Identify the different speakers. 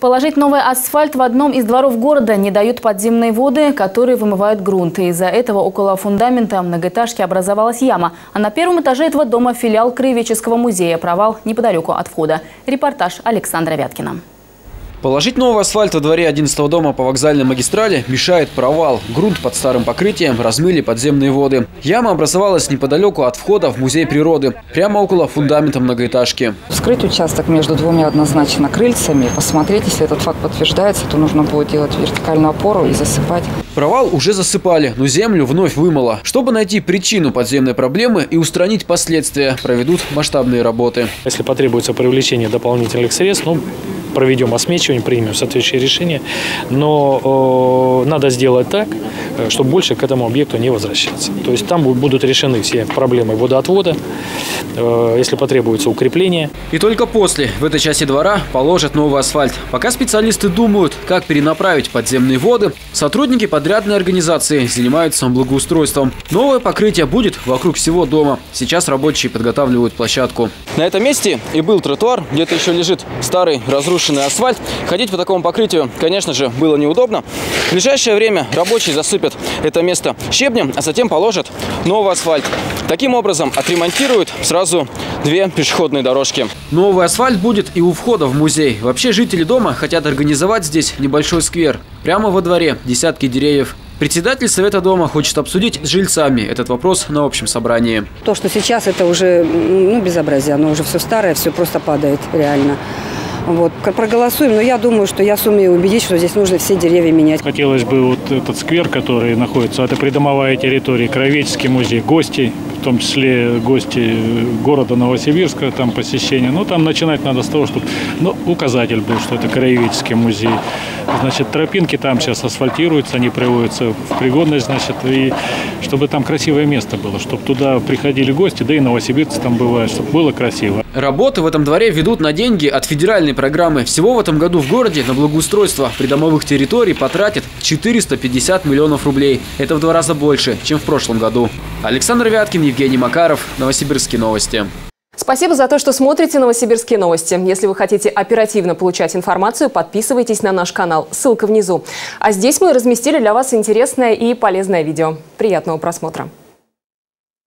Speaker 1: Положить новый асфальт в одном из дворов города не дают подземные воды, которые вымывают грунт. Из-за этого около фундамента многоэтажки образовалась яма. А на первом этаже этого дома филиал Краеведческого музея. Провал неподалеку от входа. Репортаж Александра Вяткина.
Speaker 2: Положить новый асфальт во дворе 11 дома по вокзальной магистрали мешает провал. Грунт под старым покрытием размыли подземные воды. Яма образовалась неподалеку от входа в музей природы, прямо около фундамента многоэтажки.
Speaker 3: Вскрыть участок между двумя однозначно крыльцами, посмотреть, если этот факт подтверждается, то нужно будет делать вертикальную опору и засыпать.
Speaker 2: Провал уже засыпали, но землю вновь вымыло. Чтобы найти причину подземной проблемы и устранить последствия, проведут масштабные работы.
Speaker 4: Если потребуется привлечение дополнительных средств, ну, проведем осмечивание, примем соответствующее решение. Но э, надо сделать так, э, чтобы больше к этому объекту не возвращаться. То есть там будут решены все проблемы водоотвода, если потребуется укрепление.
Speaker 2: И только после в этой части двора положат новый асфальт. Пока специалисты думают, как перенаправить подземные воды, сотрудники подрядной организации занимаются благоустройством. Новое покрытие будет вокруг всего дома. Сейчас рабочие подготавливают площадку. На этом месте и был тротуар, где-то еще лежит старый разрушенный разрушенный асфальт. Ходить по такому покрытию, конечно же, было неудобно. В ближайшее время рабочие засыпят это место щебнем, а затем положат новый асфальт. Таким образом отремонтируют сразу две пешеходные дорожки. Новый асфальт будет и у входа в музей. Вообще жители дома хотят организовать здесь небольшой сквер. Прямо во дворе десятки деревьев. Председатель Совета дома хочет обсудить с жильцами этот вопрос на общем собрании.
Speaker 5: То, что сейчас это уже ну, безобразие, оно уже все старое, все просто падает реально. Вот, проголосуем, но я думаю, что я сумею убедить, что здесь нужно все деревья менять.
Speaker 4: Хотелось бы вот этот сквер, который находится, это придомовая территория, Кровеческий музей, гости, в том числе гости города Новосибирска, там посещение. Ну, там начинать надо с того, чтобы ну, указатель был, что это Краеведческий музей. Значит, тропинки там сейчас асфальтируются, они приводятся в пригодность, значит, и чтобы там красивое место было, чтобы туда приходили гости, да и новосибирцы там бывают, чтобы было красиво.
Speaker 2: Работы в этом дворе ведут на деньги от федеральной программы. Всего в этом году в городе на благоустройство придомовых территорий потратят 450 миллионов рублей. Это в два раза больше, чем в прошлом году. Александр Вяткин, Евгений Макаров, Новосибирские новости.
Speaker 6: Спасибо за то, что смотрите «Новосибирские новости». Если вы хотите оперативно получать информацию, подписывайтесь на наш канал. Ссылка внизу. А здесь мы разместили для вас интересное и полезное видео. Приятного просмотра.